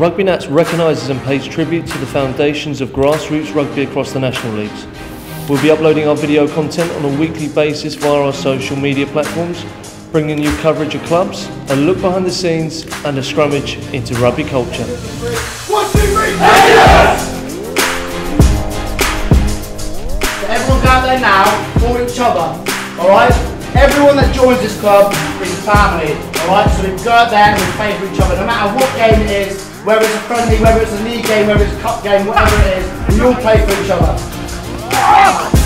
Rugby Nats recognises and pays tribute to the foundations of grassroots rugby across the national leagues. We'll be uploading our video content on a weekly basis via our social media platforms, bringing you coverage of clubs, a look behind the scenes and a scrummage into rugby culture. One, two, three, So everyone go out there now for each other, alright? Everyone that joins this club is family, alright? So we go out there and we play for each other, no matter what game it is, whether it's a friendly, whether it's a league game, whether it's a cup game, whatever it is, we all play for each other.